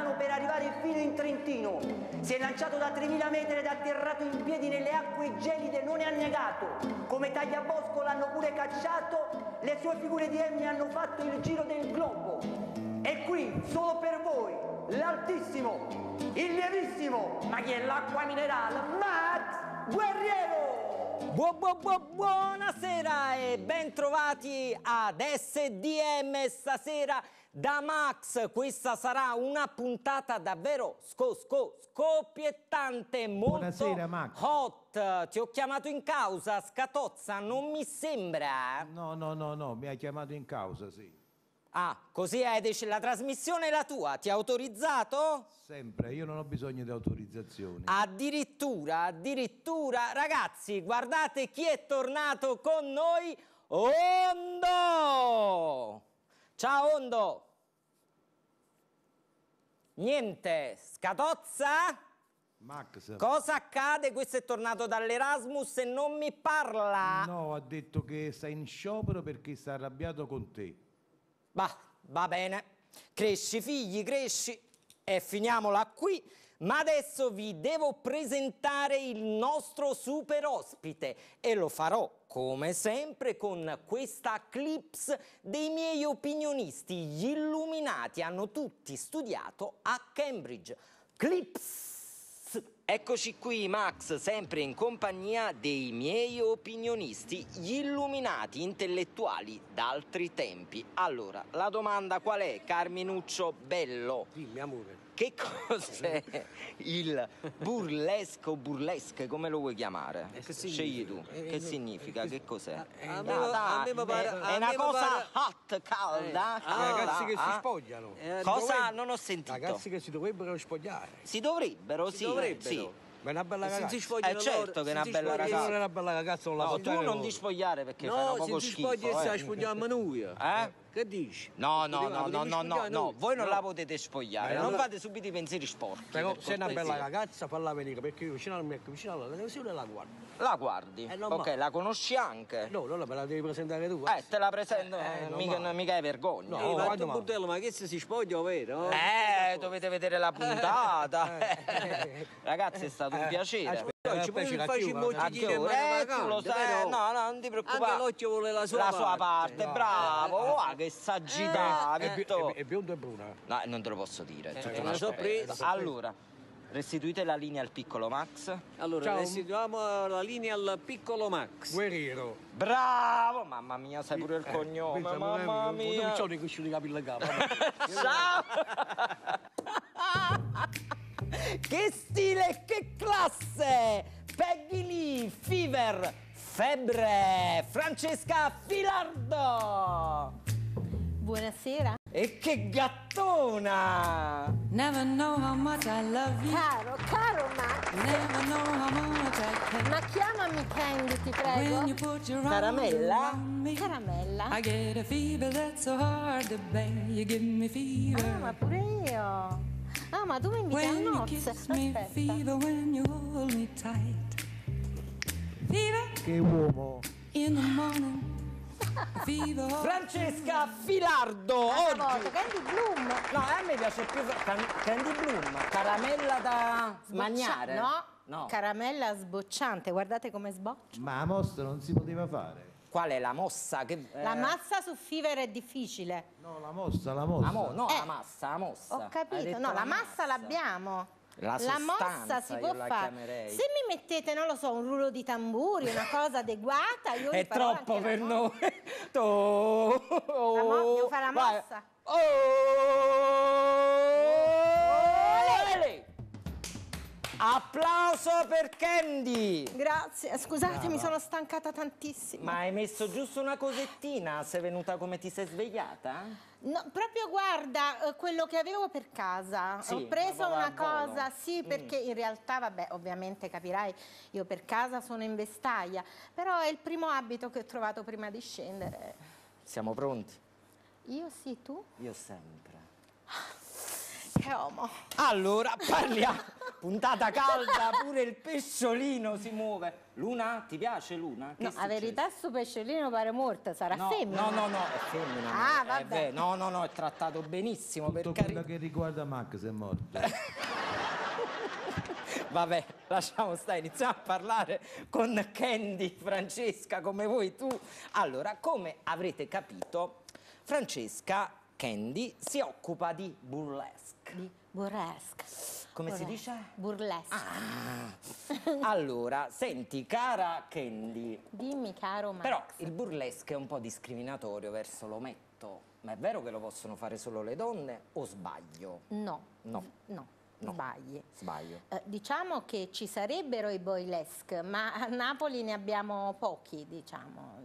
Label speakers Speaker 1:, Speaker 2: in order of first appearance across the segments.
Speaker 1: lontano per arrivare fino in Trentino. Si è lanciato da 3000 metri ed atterrato in piedi nelle acque gelide, non è annegato. Come Tagliabosco l'hanno pure cacciato, le sue figure di Emmy hanno fatto il giro del globo. E qui, solo per voi, l'altissimo, il lievissimo, ma chi è l'acqua minerale, Max Guerriero!
Speaker 2: Bu- bu- bu- buonasera e ben trovati ad SDM stasera da Max. Questa sarà una puntata davvero sco- sco- scoppiettante, molto
Speaker 3: Buonasera, Max.
Speaker 2: hot. Ti ho chiamato in causa, Scatozza, non mi sembra.
Speaker 3: No, no, no, no, mi ha chiamato in causa, sì.
Speaker 2: Ah, così hai dec- la trasmissione è la tua, ti ha autorizzato?
Speaker 3: Sempre, io non ho bisogno di autorizzazioni.
Speaker 2: Addirittura, addirittura, ragazzi, guardate chi è tornato con noi, Ondo! Ciao Ondo! Niente, scatozza?
Speaker 3: Max,
Speaker 2: Cosa accade? Questo è tornato dall'Erasmus e non mi parla.
Speaker 3: no, ha detto che sta in sciopero perché sta arrabbiato con te.
Speaker 2: Bah, va bene. Cresci figli, cresci. E finiamola qui. Ma adesso vi devo presentare il nostro super ospite e lo farò come sempre con questa clips dei miei opinionisti. Gli illuminati hanno tutti studiato a Cambridge. Clips! Eccoci qui Max, sempre in compagnia dei miei opinionisti, gli illuminati intellettuali d'altri tempi. Allora, la domanda qual è, Carminuccio Bello?
Speaker 4: Dimmi, amore.
Speaker 2: Che cos'è il burlesque o burlesque, come lo vuoi chiamare? Scegli tu?
Speaker 4: eh,
Speaker 2: Che
Speaker 4: eh,
Speaker 2: significa? Che cos'è? Ah,
Speaker 4: a me-
Speaker 2: dai,
Speaker 4: a me pare-
Speaker 2: è- una cosa hot, calda,
Speaker 4: Eh,
Speaker 2: calda,
Speaker 4: ragazzi che si
Speaker 2: ah?
Speaker 4: spogliano.
Speaker 2: Cosa? Non ho sentito.
Speaker 4: Ragazzi che si dovrebbero spogliare.
Speaker 2: Si dovrebbero,
Speaker 4: Si
Speaker 2: sì,
Speaker 4: dovrebbero.
Speaker 2: sì.
Speaker 4: Ma è una bella ragazza.
Speaker 5: si
Speaker 2: Eh, certo che è una bella ragazza.
Speaker 4: non è una bella ragazza non la
Speaker 2: No, tu non ti spogliare perché fai
Speaker 5: No,
Speaker 2: un poco
Speaker 5: se si
Speaker 2: schifo.
Speaker 5: spoglia
Speaker 2: eh.
Speaker 5: stai spogliando noi.
Speaker 2: Eh?
Speaker 5: Che dici?
Speaker 2: No, no, no, no, no, no, no, voi non
Speaker 5: No.
Speaker 2: la potete spogliare,
Speaker 4: Eh,
Speaker 2: non fate subito i pensieri sporchi.
Speaker 4: Però
Speaker 2: per
Speaker 4: se è una bella ragazza falla venire perché io vicino al me, vicino alla televisione la guardo.
Speaker 2: La guardi?
Speaker 4: Eh,
Speaker 2: ok,
Speaker 4: ma-
Speaker 2: la conosci anche?
Speaker 4: No, non me la devi presentare tu.
Speaker 2: Eh, te la presento,
Speaker 4: Eh, non
Speaker 2: mica,
Speaker 4: va.
Speaker 2: mica è vergogna.
Speaker 4: No,
Speaker 5: Ehi, ma tu
Speaker 4: ma-
Speaker 5: Budello, ma che se si spoglia, vero?
Speaker 2: Eh, dovete vedere la puntata.
Speaker 4: Eh.
Speaker 2: Ragazzi, è stato un
Speaker 4: Eh,
Speaker 2: piacere.
Speaker 5: Poi ci
Speaker 4: chiusa,
Speaker 5: molti
Speaker 4: eh.
Speaker 2: Che Eh, tu lo sai,
Speaker 5: però
Speaker 2: no, no, non ti preoccupare.
Speaker 5: Anche l'occhio vuole la sua
Speaker 2: La sua parte,
Speaker 5: parte.
Speaker 2: bravo,
Speaker 4: Eh,
Speaker 2: guarda che sagità,
Speaker 4: È, bi-
Speaker 2: Vittor.
Speaker 4: è, è biondo e bruna.
Speaker 2: No, non te lo posso dire. è
Speaker 5: eh,
Speaker 2: una
Speaker 5: sorpresa.
Speaker 2: Allora, restituite la linea al piccolo Max.
Speaker 5: Allora,
Speaker 4: Ciao.
Speaker 5: restituiamo la linea al piccolo Max.
Speaker 4: Guerriero.
Speaker 2: Bravo! Mamma mia, sai pure il
Speaker 4: Eh,
Speaker 2: cognome,
Speaker 4: pensa,
Speaker 2: mamma
Speaker 4: Non
Speaker 2: mia.
Speaker 4: sono i cuscini di capelli capo.
Speaker 2: Ciao! che stile e che classe! Peggy Lee, Fever, Febbre, Francesca Filardo!
Speaker 6: Buonasera.
Speaker 2: E che gattona!
Speaker 7: Never know how much I love you.
Speaker 6: Caro, caro Max,
Speaker 7: Never know how much I care.
Speaker 6: ma chiamami Candy, ti
Speaker 7: When you
Speaker 6: prego.
Speaker 7: put your arms
Speaker 2: Caramella?
Speaker 7: me,
Speaker 6: Caramella.
Speaker 7: I get a fever that's so hard to bear. You give me fever.
Speaker 6: Ah, ma pure io. Ah, ma tu mi inviti a
Speaker 7: when you
Speaker 6: nozze.
Speaker 7: kiss me,
Speaker 6: Aspetta.
Speaker 7: fever when you hold me tight. Fever
Speaker 3: Che uomo!
Speaker 7: in the morning. Fever.
Speaker 2: Francesca Filardo!
Speaker 6: Una
Speaker 2: Oggi!
Speaker 6: volta, Candy Bloom.
Speaker 2: No, a me piace più Can- Candy Bloom, caramella da mangiare.
Speaker 6: No,
Speaker 2: No.
Speaker 6: caramella sbocciante, guardate come sboccia.
Speaker 3: Ma la mostra non si poteva fare.
Speaker 2: Qual è la mossa? Che,
Speaker 6: La
Speaker 2: eh,
Speaker 6: massa su Fever è difficile.
Speaker 3: No, la mossa, la mossa.
Speaker 2: la mo- no,
Speaker 6: Eh,
Speaker 2: la massa, la mossa.
Speaker 6: Ho
Speaker 2: Hai
Speaker 6: capito.
Speaker 2: detto
Speaker 6: No, la massa l'abbiamo.
Speaker 2: La
Speaker 6: mossa
Speaker 2: sostanza
Speaker 6: si può
Speaker 2: la
Speaker 6: fare.
Speaker 2: chiamerei.
Speaker 6: Se mi mettete, non lo so, un rullo di tamburi, una cosa adeguata, io
Speaker 2: È troppo
Speaker 6: la
Speaker 2: per
Speaker 6: mossa.
Speaker 2: noi. Tu-
Speaker 6: La mo- devo fare la
Speaker 2: Vai.
Speaker 6: mossa?
Speaker 2: Oh! Applauso per Candy!
Speaker 6: Grazie, scusate, mi sono stancata tantissimo.
Speaker 2: Ma hai messo giusto una cosettina? Sei venuta come ti sei svegliata?
Speaker 6: No, proprio guarda, eh, quello che avevo per casa.
Speaker 2: Sì,
Speaker 6: Ho preso una cosa, sì, perché in realtà, vabbè, ovviamente capirai, io per casa sono in vestaglia, però è il primo abito che ho trovato prima di scendere.
Speaker 2: Siamo pronti?
Speaker 6: Io sì, tu?
Speaker 2: Io sempre.
Speaker 6: Che uomo.
Speaker 2: Allora, parliamo, puntata calda, pure il pesciolino si muove. Luna, ti piace Luna? Che
Speaker 6: No, a verità sto pesciolino pare morto, sarà
Speaker 2: No,
Speaker 6: femmina.
Speaker 2: no, no, no, è femmina.
Speaker 6: Ah, vabbè.
Speaker 2: ve- no, no, no, è trattato benissimo. Per
Speaker 3: Tutto
Speaker 2: carità.
Speaker 3: quello che riguarda Max è morto.
Speaker 2: Vabbè, lasciamo stare, iniziamo a parlare con Candy, Francesca, come vuoi tu. Allora, come avrete capito, Francesca, Candy, si occupa di burlesque.
Speaker 6: Di burlesque.
Speaker 2: Come si
Speaker 6: Burlesque.
Speaker 2: dice? Ah.
Speaker 6: Burlesque.
Speaker 2: Allora, senti, cara Candy,
Speaker 6: Dimmi caro Max.
Speaker 2: però il burlesque è un po' discriminatorio verso l'ometto. Ma è vero che lo possono fare solo le donne o sbaglio?
Speaker 6: No.
Speaker 2: No.
Speaker 6: No,
Speaker 2: No.
Speaker 6: sbagli.
Speaker 2: Sbaglio.
Speaker 6: Eh, diciamo che ci sarebbero i boylesque, ma a Napoli ne abbiamo pochi, diciamo.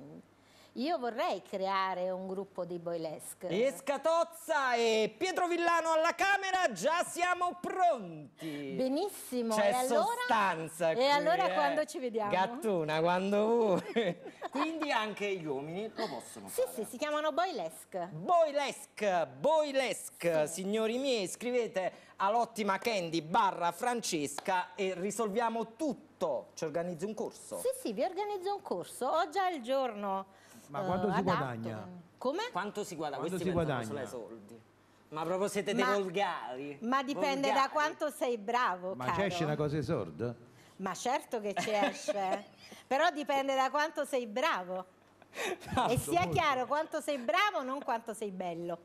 Speaker 6: Io vorrei creare un gruppo di boylesque.
Speaker 2: Escatozza e Pietro Villano alla Camera, già siamo pronti.
Speaker 6: Benissimo.
Speaker 2: C'è
Speaker 6: e allora?
Speaker 2: sostanza
Speaker 6: E
Speaker 2: qui,
Speaker 6: allora
Speaker 2: eh.
Speaker 6: quando ci vediamo?
Speaker 2: Gattuna, quando vuoi. Quindi anche gli uomini lo possono
Speaker 6: Sì,
Speaker 2: fare.
Speaker 6: sì, si chiamano boylesque.
Speaker 2: Boylesque, boylesque, signori miei, scrivete all'ottima Candy barra Francesca e risolviamo tutto. Ci organizzi un corso?
Speaker 6: Sì, sì, vi organizzo un corso. Ho già il giorno.
Speaker 3: Ma
Speaker 6: eh,
Speaker 3: quanto si
Speaker 6: adatto.
Speaker 3: guadagna?
Speaker 6: Come?
Speaker 2: Quanto si guadagna?
Speaker 3: Quanto
Speaker 2: Questi
Speaker 3: si guadagna?
Speaker 2: soldi. Ma proprio siete dei
Speaker 6: Ma-
Speaker 2: volgari.
Speaker 6: Ma dipende da
Speaker 2: Volgari.
Speaker 6: quanto sei bravo,
Speaker 3: Ma
Speaker 6: caro.
Speaker 3: c'è esce una cosa sorda?
Speaker 6: Ma certo che ci esce. Però dipende da quanto sei bravo. e sia chiaro quanto sei bravo, non quanto sei bello.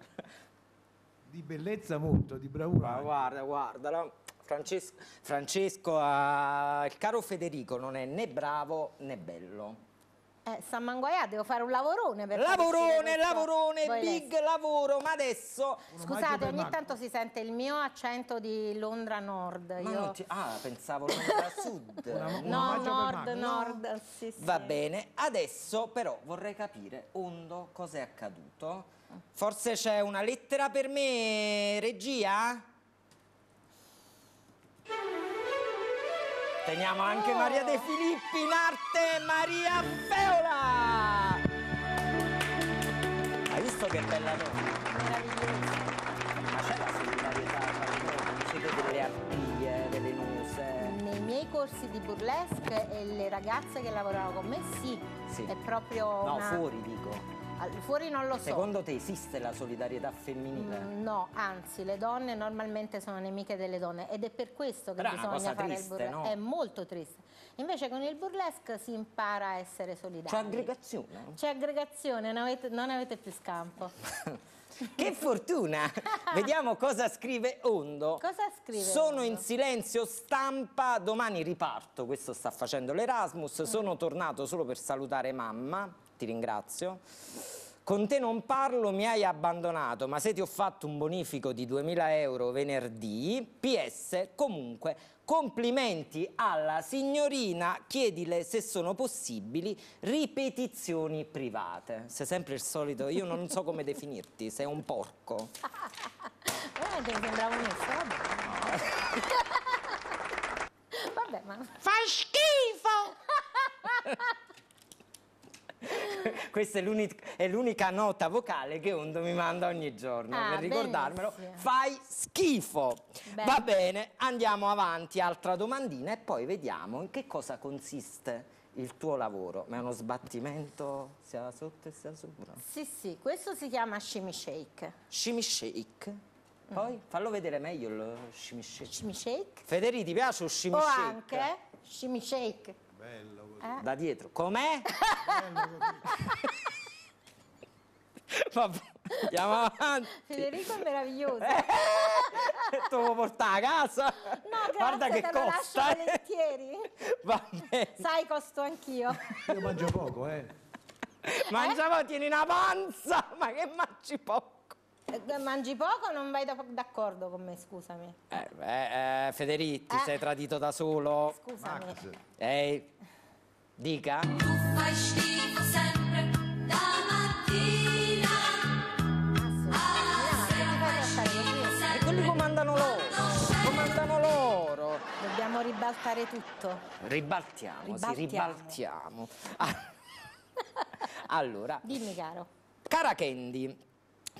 Speaker 3: Di bellezza molto, di bravura.
Speaker 2: Ma guarda, guarda, no? Francesco, Francesco ah, il caro Federico non è né bravo né bello.
Speaker 6: Eh, San Manguaià, devo fare un lavorone per
Speaker 2: Lavorone, lavorone,
Speaker 6: boylesque.
Speaker 2: big lavoro, ma adesso...
Speaker 6: Scusate, ogni
Speaker 3: Marco.
Speaker 6: tanto si sente il mio accento di Londra Nord.
Speaker 2: Ma
Speaker 6: Io...
Speaker 2: non ti- Ah, pensavo Londra Sud.
Speaker 3: Una- un
Speaker 6: No, Nord. Nord, sì, sì.
Speaker 2: Va bene, adesso però vorrei capire, Ondo, cosa è accaduto? Forse c'è una lettera per me, regia? Teniamo anche Maria De Filippi in arte, Maria Feola! Hai visto che bella donna? Ma c'è la solidarietà tra delle artiglie, velenose.
Speaker 6: Nei miei corsi di burlesque e le ragazze che lavoravano con me, sì.
Speaker 2: Sì.
Speaker 6: È proprio
Speaker 2: No,
Speaker 6: una-
Speaker 2: fuori dico.
Speaker 6: Fuori non lo so.
Speaker 2: Secondo te esiste la solidarietà femminile?
Speaker 6: Mm, No, anzi, le donne normalmente sono nemiche delle donne ed è per questo che
Speaker 2: Però
Speaker 6: bisogna fare
Speaker 2: triste,
Speaker 6: il burlesque.
Speaker 2: no?
Speaker 6: È molto triste. Invece con il burlesque si impara a essere solidari.
Speaker 2: C'è aggregazione?
Speaker 6: C'è aggregazione, non avete, non avete più scampo.
Speaker 2: Che fortuna! Vediamo cosa scrive Ondo.
Speaker 6: Cosa scrive
Speaker 2: Sono
Speaker 6: Ondo?
Speaker 2: in silenzio stampa, domani riparto, questo sta facendo l'Erasmus, sono tornato solo per salutare mamma, ti ringrazio. Con te non parlo, mi hai abbandonato, ma se ti ho fatto un bonifico di 2000 euro venerdì, PS, comunque, complimenti alla signorina, chiedile se sono possibili ripetizioni private. Sei sempre il solito, io non so come definirti, sei un porco.
Speaker 6: Mi sembrava un vabbè. Vabbè, ma...
Speaker 2: Fai schifo! Questa è l'unica, è l'unica nota vocale che Ondo mi manda ogni giorno
Speaker 6: Ah,
Speaker 2: per ricordarmelo.
Speaker 6: benissimo.
Speaker 2: Fai schifo.
Speaker 6: Bene.
Speaker 2: Va bene, andiamo avanti. Altra domandina e poi vediamo in che cosa consiste il tuo lavoro. Ma è uno sbattimento sia sotto e sia sopra?
Speaker 6: Sì, sì, questo si chiama shimmy shake.
Speaker 2: Shimmy shake. Poi fallo vedere meglio il shimmy shake.
Speaker 6: Shimmy shake?
Speaker 2: Federico, ti piace un shimmy
Speaker 6: o
Speaker 2: shake?
Speaker 6: anche shimmy shake.
Speaker 3: Bello così.
Speaker 2: Da dietro. Com'è? Vabbè, andiamo avanti.
Speaker 6: Federico è meraviglioso.
Speaker 2: Eh, Te lo portare a casa?
Speaker 6: No,
Speaker 2: Guarda
Speaker 6: grazie,
Speaker 2: che
Speaker 6: te lo
Speaker 2: costa. eh.
Speaker 6: volentieri.
Speaker 2: Va bene.
Speaker 6: Sai, costo anch'io.
Speaker 3: Io mangio poco, eh.
Speaker 2: Mangiamo, tieni una panza. Ma che mangi poco?
Speaker 6: Eh, Mangi poco o non vai da- d'accordo con me, scusami.
Speaker 2: Eh, eh, Federico, ti
Speaker 6: Eh.
Speaker 2: sei tradito da solo?
Speaker 6: Scusami.
Speaker 3: Max.
Speaker 2: Ehi, dica.
Speaker 8: Fai schifo sempre da mattina
Speaker 2: E quelli comandano loro. Comandano loro.
Speaker 6: Dobbiamo ribaltare tutto.
Speaker 2: Ribaltiamo, sì,
Speaker 6: Ribaltiamo.
Speaker 2: ribaltiamo. Ah. Allora,
Speaker 6: Dimmi, caro.
Speaker 2: Cara Candy,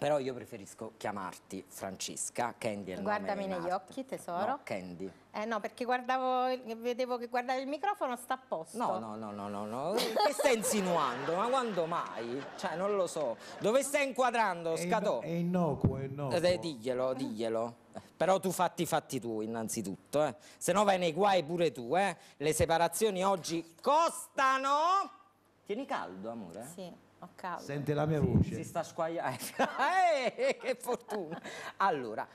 Speaker 2: Però io preferisco chiamarti Francesca, Candy è il
Speaker 6: Guardami negli
Speaker 2: arte.
Speaker 6: occhi, tesoro.
Speaker 2: No, Candy.
Speaker 6: Eh no, perché guardavo, vedevo che guardare il microfono sta a posto.
Speaker 2: No, no, no, no, no, no. Che stai insinuando? Ma quando mai? Cioè, non lo so. Dove stai inquadrando, Scatò?
Speaker 3: è innocuo, è innocuo.
Speaker 2: Eh, diglielo, diglielo. Però tu fatti i fatti tu innanzitutto, eh. Se no vai nei guai pure tu, eh. Le separazioni oggi costano. Tieni caldo, amore.
Speaker 6: Sì, caldo.
Speaker 3: Sente la mia
Speaker 2: Si
Speaker 3: voce.
Speaker 2: sta squagliando. Eh, che fortuna. Allora,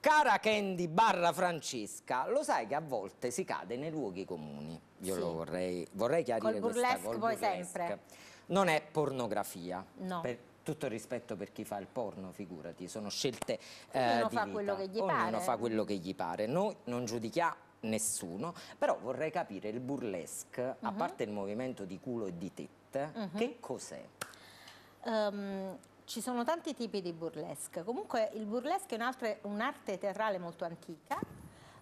Speaker 2: cara Candy barra Francesca, lo sai che a volte si cade nei luoghi comuni. Io
Speaker 6: Sì.
Speaker 2: lo vorrei, vorrei chiarire
Speaker 6: Col
Speaker 2: questa
Speaker 6: burlesque
Speaker 2: col
Speaker 6: poi
Speaker 2: burlesque.
Speaker 6: sempre.
Speaker 2: Non è pornografia.
Speaker 6: No.
Speaker 2: Per tutto il rispetto per chi fa il porno, figurati, sono scelte
Speaker 6: Ognuno
Speaker 2: eh, di
Speaker 6: fa
Speaker 2: vita.
Speaker 6: quello che gli
Speaker 2: Ognuno
Speaker 6: pare.
Speaker 2: fa quello che gli pare. Noi non giudichiamo nessuno, però vorrei capire il burlesque,
Speaker 6: Mhm.
Speaker 2: a parte il movimento di culo e di tette, che cos'è?
Speaker 6: Ehm, ci sono tanti tipi di burlesque. Comunque il burlesque è un'arte teatrale molto antica.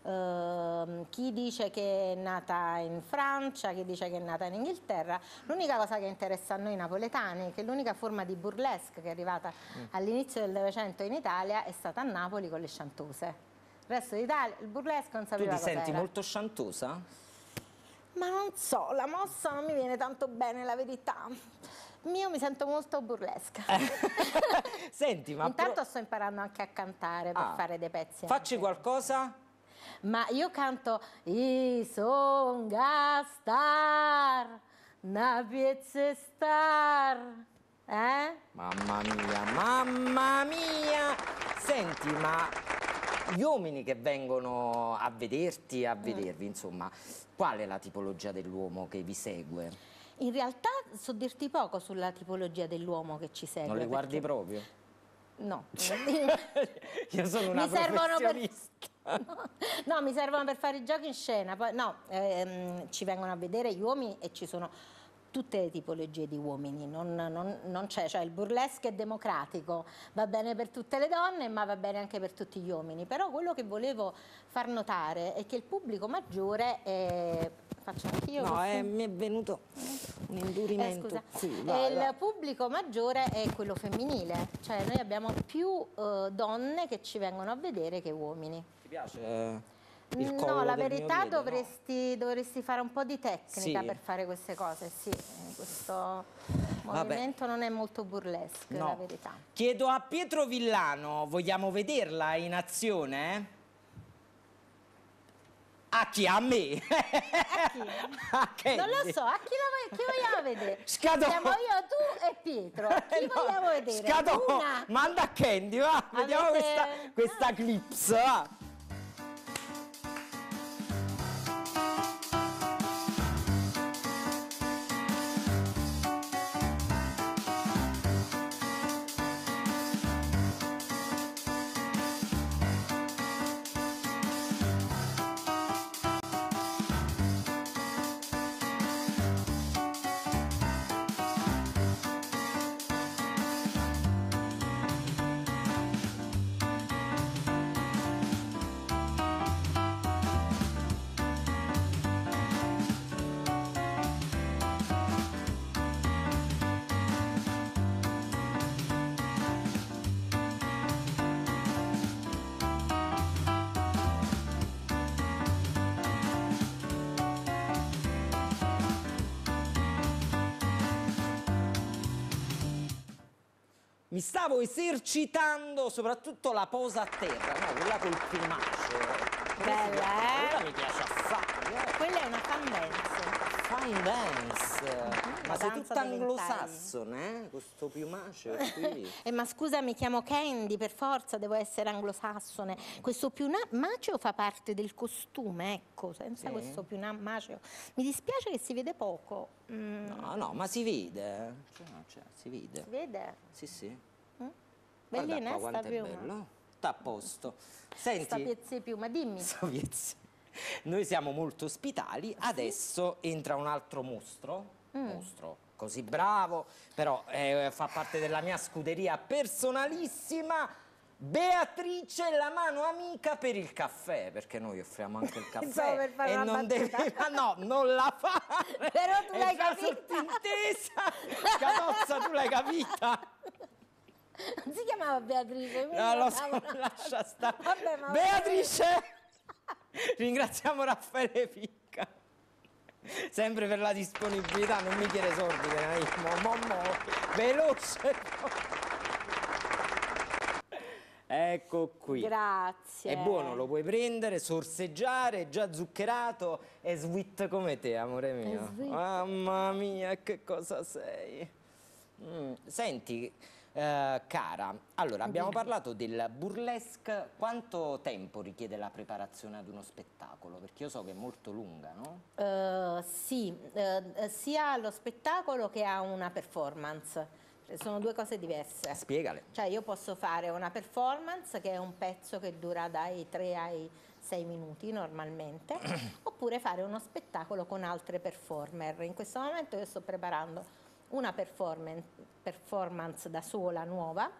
Speaker 6: Ehm, chi dice che è nata in Francia, chi dice che è nata in Inghilterra. L'unica cosa che interessa a noi napoletani è che l'unica forma di burlesque che è arrivata
Speaker 2: Mm.
Speaker 6: all'inizio del Novecento in Italia è stata a Napoli con le chantose. Il resto d'Italia, il burlesque non
Speaker 2: Tu
Speaker 6: sapeva
Speaker 2: ti senti molto sciantosa?
Speaker 6: Ma non so, la mossa non mi viene tanto bene, la verità. Io mi sento molto burlesca.
Speaker 2: Senti, ma
Speaker 6: Intanto
Speaker 2: pro-
Speaker 6: sto imparando anche a cantare per
Speaker 2: Ah.
Speaker 6: fare dei pezzi.
Speaker 2: facci
Speaker 6: anche.
Speaker 2: qualcosa?
Speaker 6: Ma io canto I son gastar, na piezze star. Eh?
Speaker 2: Mamma mia, mamma mia! Senti, ma gli uomini che vengono a vederti, a vedervi, insomma, qual è la tipologia dell'uomo che vi segue?
Speaker 6: In realtà so dirti poco sulla tipologia dell'uomo che ci segue.
Speaker 2: Non li guardi
Speaker 6: perché-
Speaker 2: proprio?
Speaker 6: No.
Speaker 2: Io sono una
Speaker 6: mi servono per...
Speaker 2: professionista.
Speaker 6: No, mi servono per fare i giochi in scena. Poi, no, ehm, ci vengono a vedere gli uomini e ci sono tutte le tipologie di uomini, non, non- non c'è, cioè il burlesque è democratico, va bene per tutte le donne ma va bene anche per tutti gli uomini, però quello che volevo far notare è che il pubblico maggiore è... Faccio anch'io
Speaker 2: No, eh, mi è venuto un indurimento
Speaker 6: Eh, scusa.
Speaker 2: qui.
Speaker 6: E
Speaker 2: vai,
Speaker 6: il
Speaker 2: vai.
Speaker 6: pubblico maggiore è quello femminile, cioè noi abbiamo più eh, donne che ci vengono a vedere che uomini.
Speaker 2: Ti piace eh,
Speaker 6: No, la verità dovresti, dovresti fare un po' di tecnica
Speaker 2: Sì.
Speaker 6: per fare queste cose, sì. Questo movimento non è molto burlesque,
Speaker 2: No.
Speaker 6: la verità.
Speaker 2: Chiedo a Pietro Villano, vogliamo vederla in azione? A chi? A me? A Candy.
Speaker 6: Non lo so, a chi, la, chi vogliamo vedere?
Speaker 2: Scatò.
Speaker 6: Siamo io, tu e Pietro. A chi
Speaker 2: Eh, no,
Speaker 6: vogliamo vedere?
Speaker 2: Scatò,
Speaker 6: Una?
Speaker 2: manda a Candy, va. Vediamo
Speaker 6: Avete-
Speaker 2: questa, questa clips, va. Mi stavo esercitando soprattutto la posa a terra, no, quella col piumaggio.
Speaker 6: Bella, eh?
Speaker 2: Quella mi piace assai.
Speaker 6: Quella è una fan dance.
Speaker 2: Fine dance. Sei tutta
Speaker 6: delle
Speaker 2: anglosassone, eh? Questo piumaggio qui.
Speaker 6: Eh, ma scusa, mi chiamo Candy, per forza devo essere anglosassone. Questo piumaceo fa parte del costume, ecco, senza
Speaker 2: Sì.
Speaker 6: questo piumaceo. Mi dispiace che si vede poco. Mm,
Speaker 2: No, no, ma si vede. Cioè, cioè, si vede.
Speaker 6: Si vede?
Speaker 2: Sì, sì.
Speaker 6: Bellina
Speaker 2: Guarda qua
Speaker 6: eh, sta
Speaker 2: quanto è
Speaker 6: piuma.
Speaker 2: bello. Sta a posto.
Speaker 6: Sta
Speaker 2: Senti,
Speaker 6: piezza di piuma, dimmi.
Speaker 2: Soviezi. Noi siamo molto ospitali, adesso entra un altro mostro,
Speaker 6: Mm.
Speaker 2: Mostro così bravo, però eh, fa parte della mia scuderia personalissima, Beatrice la mano amica per il caffè, perché noi offriamo anche il caffè e non
Speaker 6: battuta.
Speaker 2: deve, ma no, non la fare.
Speaker 6: Però tu l'hai capita.
Speaker 2: sottintesa. Scatozza, tu l'hai capita.
Speaker 6: Non si chiamava Beatrice.
Speaker 2: No, lo so, lascia stare.
Speaker 6: Vabbè,
Speaker 2: Beatrice! Ringraziamo Raffaele Picca. Sempre per la disponibilità, non mi chiede soldi, Mo, mo, mo. Veloce. Ecco qui.
Speaker 6: Grazie.
Speaker 2: È buono, lo puoi prendere, sorseggiare, è già zuccherato, è sweet come te, amore mio. Mamma mia, che cosa sei. Mm, Senti, eh, cara, allora abbiamo parlato del burlesque. Quanto tempo richiede la preparazione ad uno spettacolo? Perché io so che è molto lunga, no?
Speaker 6: Eh, sì, eh, eh, sia lo spettacolo che a una performance. Cioè, Sono due cose diverse.
Speaker 2: Spiegale.
Speaker 6: Cioè io posso fare una performance che è un pezzo che dura dai 3 ai 6 minuti normalmente, oppure fare uno spettacolo con altre performer. In questo momento io sto preparando una performance, performance da sola nuova.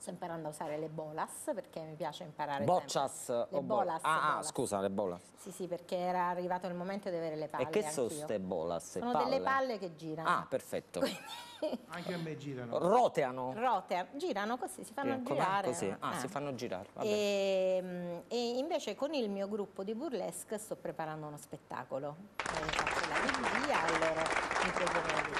Speaker 6: Sto imparando a usare le bolas perché mi piace imparare sempre.
Speaker 2: Boccias
Speaker 6: Le
Speaker 2: o bo-
Speaker 6: bolas,
Speaker 2: Ah, ah,
Speaker 6: bolas.
Speaker 2: scusa, le bolas.
Speaker 6: Sì, sì, perché era arrivato il momento di avere le palle
Speaker 2: E che sono
Speaker 6: anch'io.
Speaker 2: ste bolas?
Speaker 6: Sono delle palle che girano.
Speaker 2: Ah, perfetto.
Speaker 3: Anche a me girano.
Speaker 2: Roteano.
Speaker 6: Rotea, girano così, si fanno
Speaker 2: Sì, com'è?
Speaker 6: girare.
Speaker 2: Così. Ah,
Speaker 6: Eh.
Speaker 2: si fanno girare. vabbè.
Speaker 6: E, mm, e invece con il mio gruppo di burlesque sto preparando uno spettacolo. Eh, faccio la vigilia e loro mi propongono di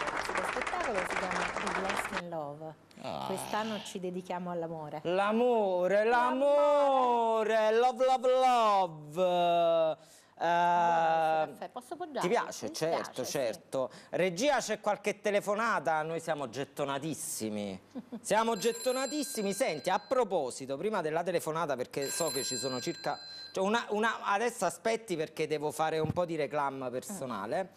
Speaker 6: spettacolo si chiama Burlesque in Love.
Speaker 2: Ah.
Speaker 6: Quest'anno ci dedichiamo all'amore.
Speaker 2: L'amore, l'amore, love, love, love. Eh,
Speaker 6: Caffè, Posso poggiare?
Speaker 2: ti piace? Certo, certo. Regia, c'è qualche telefonata? Noi siamo gettonatissimi. Siamo gettonatissimi. Senti, a proposito, prima della telefonata, perché so che ci sono circa... cioè una- una- adesso aspetti perché devo fare un po' di reclam personale.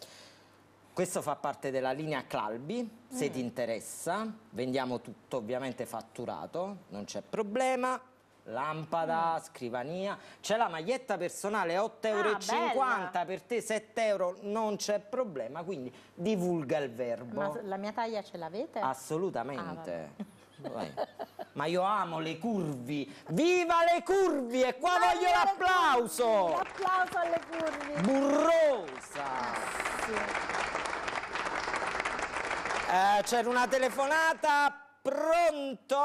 Speaker 2: Questo fa parte della linea Clalbi, se ti interessa. Vendiamo tutto ovviamente fatturato, non c'è problema. Lampada, scrivania. C'è la maglietta personale 8,50 euro
Speaker 6: bella.
Speaker 2: per te 7 euro, non c'è problema. Quindi divulga il verbo.
Speaker 6: Ma la mia taglia ce l'avete?
Speaker 2: Assolutamente. Vai. Ma io amo le curvi. Viva le curvi! E qua voglio l'applauso!
Speaker 6: L'applauso alle curve.
Speaker 2: Burrosa! Eh, c'era una telefonata. Pronto?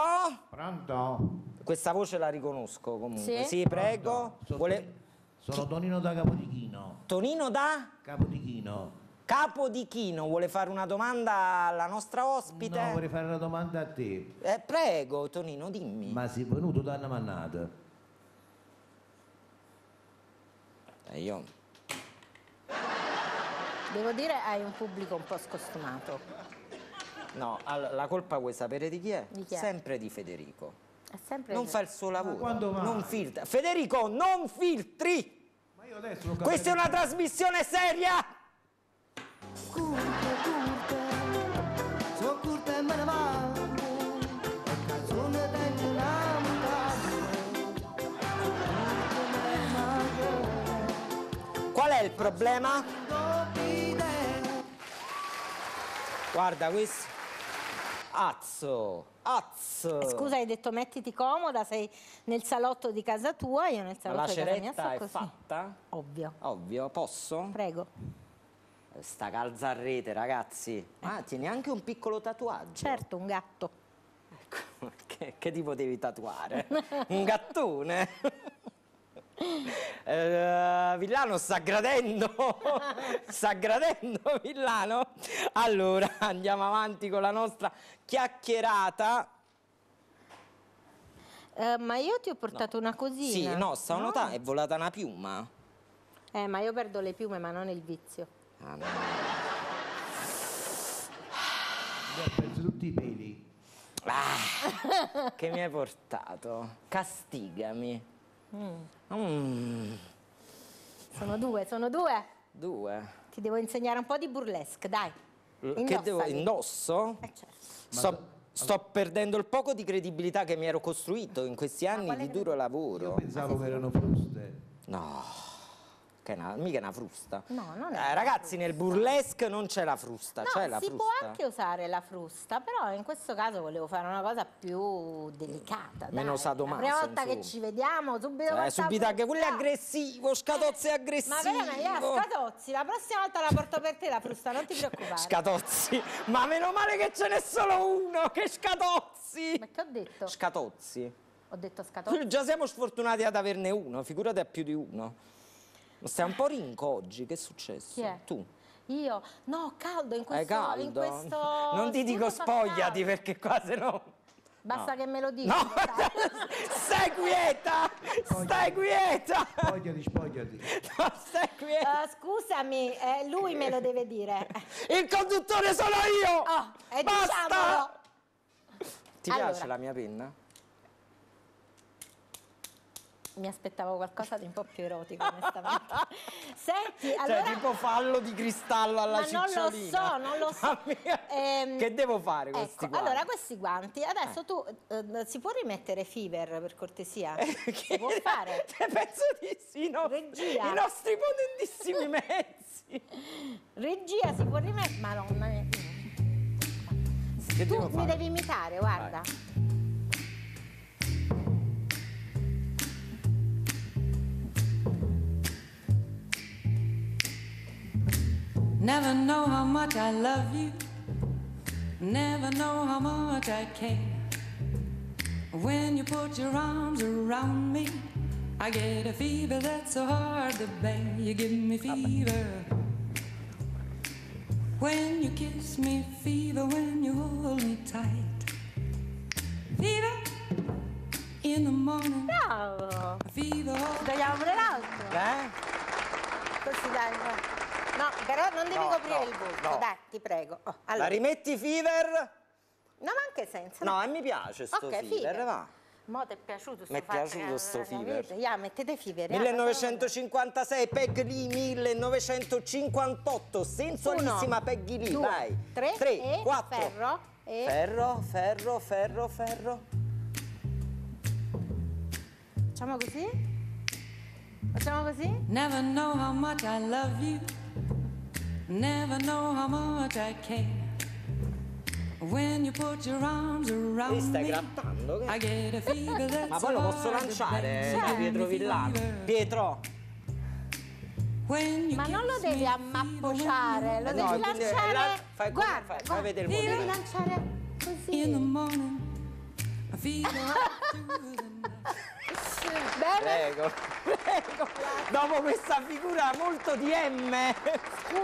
Speaker 3: Pronto?
Speaker 2: Questa voce la riconosco comunque.
Speaker 6: Sì?
Speaker 2: Sì, prego.
Speaker 3: Sono,
Speaker 2: Vuole-
Speaker 3: sono Tonino da Capodichino.
Speaker 2: Tonino da
Speaker 3: Capodichino.
Speaker 2: Capodichino vuole fare una domanda alla nostra ospite?
Speaker 3: No, vorrei fare una domanda a te.
Speaker 2: Eh, prego, Tonino, dimmi.
Speaker 3: Ma sei venuto da una mannata?
Speaker 2: Eh, io
Speaker 6: Devo dire hai un pubblico un po' scostumato.
Speaker 2: No, all- la colpa vuoi sapere di chi è?
Speaker 6: Di chi è?
Speaker 2: Sempre di Federico.
Speaker 6: È sempre
Speaker 2: Non fa il suo lavoro.
Speaker 3: quando mai?
Speaker 2: Non filtra. Federico, non filtri!
Speaker 3: Ma io adesso non
Speaker 2: Questa è una trasmissione seria!
Speaker 9: Sono curta e me ne vado,
Speaker 2: Qual è il problema? Guarda questo. Azzo, azzo.
Speaker 6: Eh, Scusa, hai detto mettiti comoda, sei nel salotto di casa tua, io nel salotto
Speaker 2: la
Speaker 6: di casa mia
Speaker 2: ceretta
Speaker 6: sto
Speaker 2: è
Speaker 6: così.
Speaker 2: fatta?
Speaker 6: Ovvio.
Speaker 2: Ovvio, posso?
Speaker 6: Prego.
Speaker 2: Sta calza a rete, ragazzi. Ah, tieni anche un piccolo tatuaggio.
Speaker 6: Certo, un gatto.
Speaker 2: Ecco, che, che ti potevi tatuare? Un gattone? Eh, Villano sta gradendo, sta gradendo Villano. Allora andiamo avanti con la nostra chiacchierata.
Speaker 6: Eh, ma io ti ho portato una cosina.
Speaker 2: Sì, no, stavo notando, è volata una piuma.
Speaker 6: Eh, ma io perdo le piume, ma non il vizio.
Speaker 2: Ah, no.
Speaker 3: Ha perso tutti i peli.
Speaker 2: Ah, che mi hai portato? Castigami. Mm,
Speaker 6: Sono due, sono due.
Speaker 2: due.
Speaker 6: Ti devo insegnare un po' di burlesque, dai.
Speaker 2: Che devo
Speaker 6: Indossali.
Speaker 2: indosso?
Speaker 6: Eh, certo.
Speaker 2: Sto, sto perdendo il poco di credibilità che mi ero costruito in questi anni di duro
Speaker 3: Io
Speaker 2: lavoro.
Speaker 3: pensavo che erano fruste.
Speaker 2: No, è una, mica è una frusta.
Speaker 6: No, non è
Speaker 2: Eh, ragazzi, nel burlesque non c'è la frusta,
Speaker 6: No,
Speaker 2: c'è la
Speaker 6: si
Speaker 2: frusta.
Speaker 6: può anche usare la frusta, però in questo caso volevo fare una cosa più delicata.
Speaker 2: Meno
Speaker 6: dai.
Speaker 2: sadomaso,
Speaker 6: La prima volta che
Speaker 2: insomma.
Speaker 6: ci vediamo, subito.
Speaker 2: Eh, subito anche quello è
Speaker 6: frusta.
Speaker 2: aggressivo, Scatozzi è aggressivo.
Speaker 6: Ma veramente, io scatozzi, la prossima volta la porto per te la frusta, non ti preoccupare.
Speaker 2: Scatozzi, ma meno male che ce n'è solo uno, che Scatozzi.
Speaker 6: Ma che ho detto?
Speaker 2: Scatozzi.
Speaker 6: Ho detto scatozzi.
Speaker 2: Già siamo sfortunati ad averne uno, figurati a più di uno. Stai un po' rinco oggi, che è successo?
Speaker 6: Chi è?
Speaker 2: Tu.
Speaker 6: Io? No, caldo in questo...
Speaker 2: È caldo.
Speaker 6: In questo
Speaker 2: non ti dico spogliati perché qua se no...
Speaker 6: Basta che me lo dici.
Speaker 2: No, stai quieta! Stai quieta!
Speaker 3: Spogliati, spogliati.
Speaker 2: No, stai quieta!
Speaker 6: Eh, scusami, eh, lui me lo deve dire.
Speaker 2: Il conduttore sono io!
Speaker 6: Oh, e
Speaker 2: Basta!
Speaker 6: diciamolo.
Speaker 2: Ti
Speaker 6: Allora.
Speaker 2: piace la mia penna?
Speaker 6: Mi aspettavo qualcosa di un po' più erotico, onestamente. Senti,
Speaker 2: Cioè,
Speaker 6: allora...
Speaker 2: tipo fallo di cristallo alla
Speaker 6: Ma non lo so, non lo so. Ehm,
Speaker 2: Che devo fare
Speaker 6: ecco,
Speaker 2: questi guanti?
Speaker 6: allora questi guanti, adesso tu eh, si può rimettere Fever per cortesia?
Speaker 2: Che-
Speaker 6: Si può fare?
Speaker 2: Cioè, penso di sì, no?
Speaker 6: Regia.
Speaker 2: I nostri potentissimi mezzi.
Speaker 6: Regia si può rimettere? Madonna mia.
Speaker 2: Che
Speaker 6: Tu
Speaker 2: devo
Speaker 6: mi
Speaker 2: fare?
Speaker 6: devi imitare, guarda.
Speaker 7: Never know how much I love you. Never know how much I care. When you put your arms around me, I get a fever that's so hard to bear. You give me fever. When you kiss me, fever. When you hold me tight, fever. In the morning,
Speaker 6: Bravo!
Speaker 7: fever. all
Speaker 6: Togliamo pure l'altro.
Speaker 2: Eh?
Speaker 6: Così dai. No, però non devi
Speaker 2: No,
Speaker 6: coprire
Speaker 2: no,
Speaker 6: il volto,
Speaker 2: no.
Speaker 6: dai, ti prego. Oh,
Speaker 2: La
Speaker 6: allora.
Speaker 2: rimetti Fever?
Speaker 6: No, ma anche senza.
Speaker 2: No, e mi piace sto
Speaker 6: Ok,
Speaker 2: Fever,
Speaker 6: Fever.
Speaker 2: va.
Speaker 6: Mo' ti è piaciuto sto
Speaker 2: Mi è piaciuto
Speaker 6: che-
Speaker 2: sto
Speaker 6: eh,
Speaker 2: Fever.
Speaker 6: Ya, mettete Fever. ya,
Speaker 2: 1956, Peggy Lee 1958, sensualissima
Speaker 6: Uno,
Speaker 2: Peggy Lee,
Speaker 6: due,
Speaker 2: vai.
Speaker 6: tre,
Speaker 2: 3,
Speaker 6: e
Speaker 2: 4.
Speaker 6: ferro, e-
Speaker 2: ferro, ferro, ferro, ferro.
Speaker 6: Facciamo così? Facciamo così?
Speaker 7: Never know how much I love you. Never know how much I care. When you put your arms around
Speaker 2: Mi stai
Speaker 7: me,
Speaker 2: grattando?
Speaker 7: I
Speaker 2: Che?
Speaker 7: get a fever that's
Speaker 2: Ma poi lo
Speaker 7: so
Speaker 2: posso lanciare,
Speaker 7: Give
Speaker 2: Pietro Villano. Pietro.
Speaker 7: When you
Speaker 6: Ma non lo
Speaker 7: kiss
Speaker 6: devi
Speaker 7: me,
Speaker 6: ammappociare, lo devi
Speaker 2: no, eh,
Speaker 6: lanciare.
Speaker 2: la- fai come-
Speaker 6: guarda,
Speaker 2: fai- fai vedere il
Speaker 6: devi
Speaker 2: movimento.
Speaker 6: lanciare
Speaker 7: In the
Speaker 6: così.
Speaker 7: morning, the night.
Speaker 6: Bene?
Speaker 2: Prego, prego. Dopo questa figura molto di M,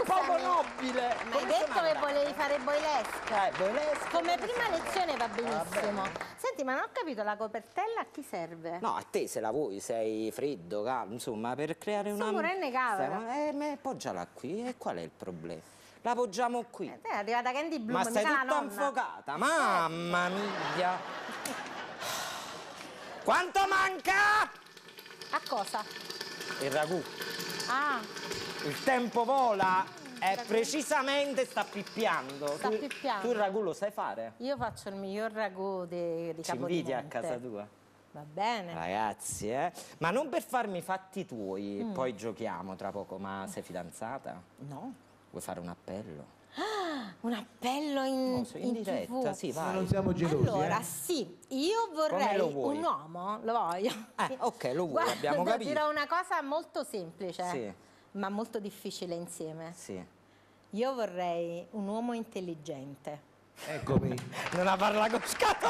Speaker 2: poco nobile.
Speaker 6: Ma hai detto che volevi fare boylesque.
Speaker 2: Eh, boylesque.
Speaker 6: Come prima lezione va benissimo. Senti, ma non ho capito, la copertella a chi serve?
Speaker 2: No, a te se la vuoi, sei freddo, caldo, insomma, per creare una...
Speaker 6: Sono Cavara.
Speaker 2: Stai- Eh, ma poggiala qui, e qual è il problema? La poggiamo qui.
Speaker 6: Eh, è arrivata Candy Bloom,
Speaker 2: Ma
Speaker 6: la
Speaker 2: tutta
Speaker 6: nonna.
Speaker 2: infuocata, mamma mia! Quanto manca?
Speaker 6: A cosa?
Speaker 2: Il ragù.
Speaker 6: Ah,
Speaker 2: Il tempo vola e precisamente sta pippiando.
Speaker 6: Sta
Speaker 2: tu,
Speaker 6: pippiando.
Speaker 2: Tu il ragù lo sai fare?
Speaker 6: io faccio il miglior ragù di, di
Speaker 2: Ci inviti a casa tua?
Speaker 6: Va bene.
Speaker 2: Ragazzi, eh? Ma non per farmi i fatti tuoi,
Speaker 6: Mm.
Speaker 2: poi giochiamo tra poco, ma sei fidanzata?
Speaker 6: No.
Speaker 2: Vuoi fare un appello?
Speaker 6: Un appello in,
Speaker 2: No, sì, in
Speaker 6: in
Speaker 2: diretta,
Speaker 6: TV.
Speaker 2: sì,
Speaker 3: Ma
Speaker 2: vai.
Speaker 3: non siamo gelosi,
Speaker 6: Allora,
Speaker 3: eh?
Speaker 6: sì, io vorrei un uomo, lo voglio.
Speaker 2: Eh, ok, lo vuoi,
Speaker 6: Guarda,
Speaker 2: abbiamo capito.
Speaker 6: dirò una cosa molto semplice,
Speaker 2: Sì.
Speaker 6: ma molto difficile insieme.
Speaker 2: Sì.
Speaker 6: Io vorrei un uomo intelligente.
Speaker 3: Eccomi.
Speaker 2: Non la parla con scato!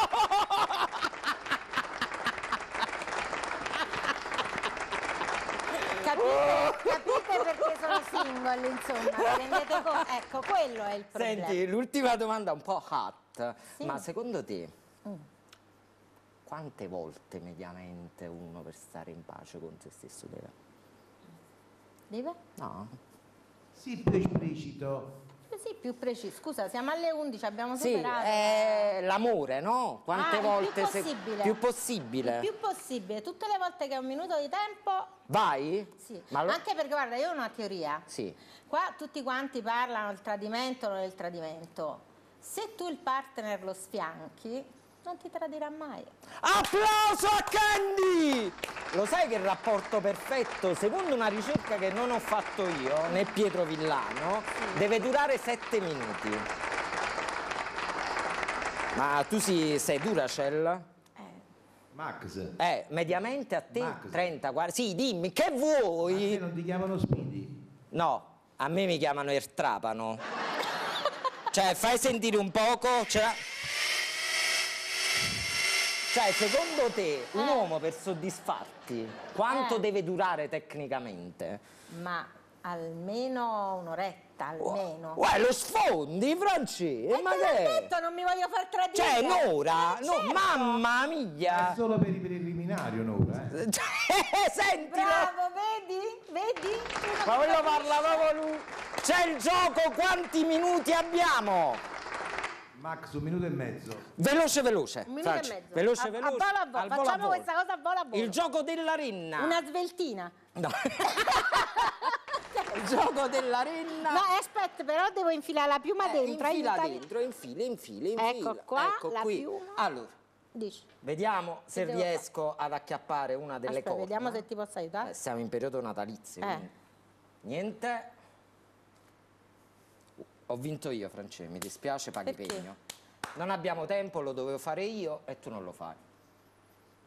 Speaker 6: Capite, capite perché sono single, insomma, rendete conto? Ecco, quello è il problema.
Speaker 2: Senti, l'ultima domanda un po' hot.
Speaker 6: Sì.
Speaker 2: Ma secondo te,
Speaker 6: Mm.
Speaker 2: quante volte mediamente uno per stare in pace con se stesso deve?
Speaker 6: Deve?
Speaker 2: No?
Speaker 3: Sì, più esplicito.
Speaker 6: Eh Sì, più preciso. Scusa, siamo alle 11, abbiamo
Speaker 2: Sì,
Speaker 6: superato.
Speaker 2: è l'amore, no? Quante
Speaker 6: Ah, il più
Speaker 2: volte se-
Speaker 6: possibile.
Speaker 2: più possibile.
Speaker 6: Il più possibile, tutte le volte che ho un minuto di tempo,
Speaker 2: Vai?
Speaker 6: sì.
Speaker 2: Lo-
Speaker 6: Anche perché guarda, io ho una teoria.
Speaker 2: Sì.
Speaker 6: Qua tutti quanti parlano del tradimento o del tradimento. Se tu il partner lo sfianchi, non ti tradirà mai.
Speaker 2: Applauso a Candy! Lo sai che il rapporto perfetto, secondo una ricerca che non ho fatto io, né Pietro Villano, deve durare sette minuti. Ma tu si, sei Duracell?
Speaker 3: Max,
Speaker 2: Eh, mediamente a te
Speaker 3: Max.
Speaker 2: 30, 40... Sì, dimmi, che vuoi?
Speaker 3: non ti chiamano Speedy?
Speaker 2: No, a me mi chiamano Ertrapano. cioè, fai sentire un poco. Cioè, cioè, secondo te, un uomo per soddisfarti, quanto
Speaker 6: Eh.
Speaker 2: deve durare tecnicamente?
Speaker 6: Ma almeno un'oretta, almeno.
Speaker 2: Uè, lo sfondi, Franci!
Speaker 6: E
Speaker 2: ma che?
Speaker 6: detto, non mi voglio far tradire.
Speaker 2: Cioè, un'ora?
Speaker 6: Eh,
Speaker 2: No,
Speaker 6: certo.
Speaker 2: mamma
Speaker 3: È
Speaker 2: mia!
Speaker 3: solo per i preliminari un'ora, eh?
Speaker 2: Cioè, sentilo!
Speaker 6: Bravo, vedi? Vedi?
Speaker 2: Ma quello parla proprio lui! C'è il gioco, quanti minuti abbiamo?
Speaker 3: Max, un minuto e mezzo.
Speaker 2: Veloce, veloce.
Speaker 6: Un minuto
Speaker 2: Franci,
Speaker 6: e mezzo.
Speaker 2: Veloce,
Speaker 6: A- a
Speaker 2: veloce.
Speaker 6: volo a volo.
Speaker 2: Al volo a
Speaker 6: Facciamo
Speaker 2: volo.
Speaker 6: questa cosa a volo a volo.
Speaker 2: Il gioco della renna.
Speaker 6: Una sveltina.
Speaker 2: No. Il gioco della renna.
Speaker 6: No, aspetta, però devo infilare la piuma
Speaker 2: Eh,
Speaker 6: dentro.
Speaker 2: infila
Speaker 6: aiutami.
Speaker 2: dentro, infila, infila, infila.
Speaker 6: Ecco qua,
Speaker 2: Ecco
Speaker 6: la
Speaker 2: qui.
Speaker 6: piuma.
Speaker 2: Allora,
Speaker 6: Dici.
Speaker 2: vediamo se
Speaker 6: devo
Speaker 2: riesco ad acchiappare una delle
Speaker 6: Aspetta,
Speaker 2: corna.
Speaker 6: vediamo se ti posso aiutare.
Speaker 2: Eh, siamo in periodo natalizio.
Speaker 6: Eh.
Speaker 2: quindi. Niente. Ho vinto io, Francesco, mi dispiace, paghi
Speaker 6: Perché?
Speaker 2: pegno. Non abbiamo tempo, lo dovevo fare io e tu non lo fai.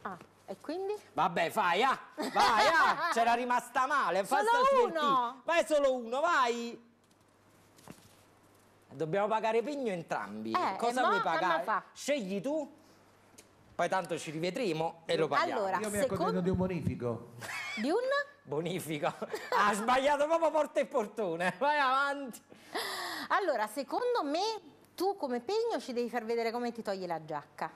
Speaker 6: Ah, e quindi?
Speaker 2: Vabbè, fai, ah! Vai, ah! C'era rimasta male. fai
Speaker 6: Solo uno.
Speaker 2: Vai solo uno, vai! Dobbiamo pagare pegno entrambi.
Speaker 6: Eh,
Speaker 2: Cosa
Speaker 6: e mo
Speaker 2: vuoi
Speaker 6: come
Speaker 2: pagare?
Speaker 6: fa?
Speaker 2: Scegli tu, poi tanto ci rivedremo e lo paghiamo.
Speaker 6: Allora,
Speaker 3: Io mi
Speaker 6: secondo-
Speaker 3: accontento di un bonifico.
Speaker 6: Di un?
Speaker 2: Bonifico. ha sbagliato proprio porta e portone. Vai avanti.
Speaker 6: Allora, secondo me, tu come pegno ci devi far vedere come ti togli la giacca.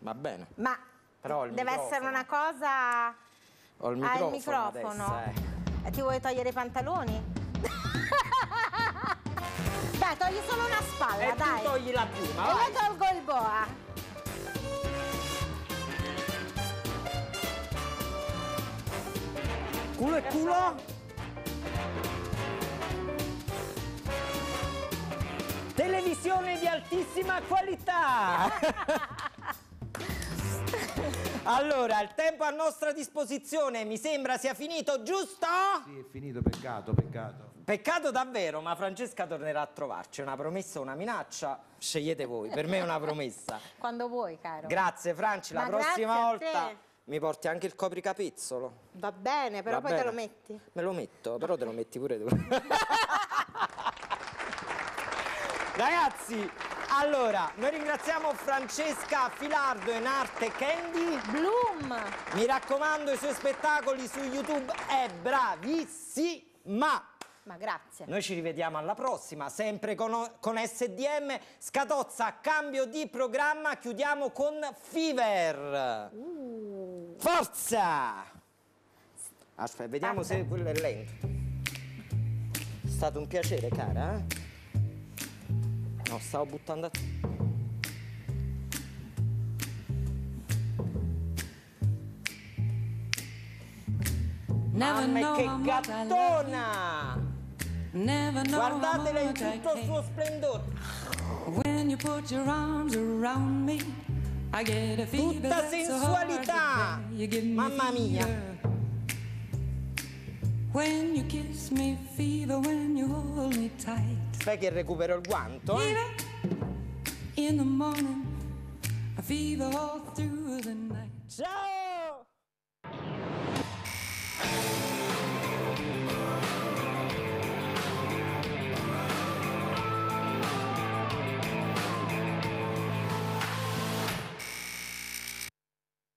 Speaker 2: Va bene.
Speaker 6: Ma deve essere
Speaker 2: microfono.
Speaker 6: una cosa...
Speaker 2: Ho il
Speaker 6: Ah,
Speaker 2: microfono,
Speaker 6: il microfono.
Speaker 2: adesso, eh.
Speaker 6: E ti vuoi togliere i pantaloni? dai, togli solo una spalla,
Speaker 2: E tu
Speaker 6: dai.
Speaker 2: togli la piuma,
Speaker 6: E
Speaker 2: vai.
Speaker 6: io tolgo il boa.
Speaker 2: Culo e culo. Televisione di altissima qualità. allora, il tempo a nostra disposizione mi sembra sia finito, giusto?
Speaker 3: Sì, è finito, peccato, peccato.
Speaker 2: Peccato davvero, ma Francesca tornerà a trovarci. È una promessa o una minaccia? Scegliete voi, per me è una promessa.
Speaker 6: Quando vuoi, caro.
Speaker 2: Grazie Franci, la
Speaker 6: Ma
Speaker 2: prossima volta
Speaker 6: te.
Speaker 2: mi porti anche il copricapezzolo.
Speaker 6: Va bene, però
Speaker 2: Va
Speaker 6: poi te
Speaker 2: bene.
Speaker 6: lo metti.
Speaker 2: Me lo metto, però te lo metti pure tu. Ragazzi, allora, noi ringraziamo Francesca Filardo in arte Candy.
Speaker 6: Bloom!
Speaker 2: Mi raccomando, i suoi spettacoli su YouTube è bravissima.
Speaker 6: Ma grazie.
Speaker 2: Noi ci rivediamo alla prossima, sempre con, con SDM. Scatozza, cambio di programma, chiudiamo con Fever. Forza! Aspetta, vediamo se quello è lento. È stato un piacere, cara. eh? Não, sal
Speaker 7: butanda.
Speaker 2: Mamma che gattona! Guardatela in tutto il suo splendore. Tutta sensualità! Mamma mia!
Speaker 7: When you kiss me, fever. When you hold me tight.
Speaker 2: Aspetta che recupero il guanto. eh.
Speaker 7: Fever in the morning, a fever all through the night.
Speaker 2: Ciao!